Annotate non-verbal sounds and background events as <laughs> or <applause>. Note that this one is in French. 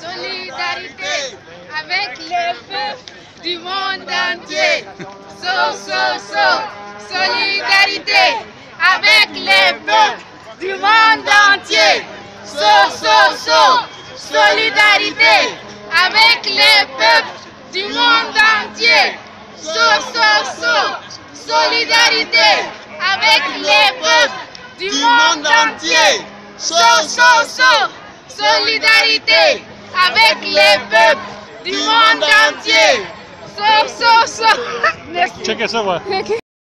solidarité avec les peuples du monde entier. So, so, so, solidarité avec les peuples du monde entier. So, so, so, solidarité avec les peuples du monde entier. So, so, so, solidarité avec les peuples du monde entier. So, so, so, solidarité avec les peuples du monde entier. So, so, so. <laughs> Check eso, güey. <laughs>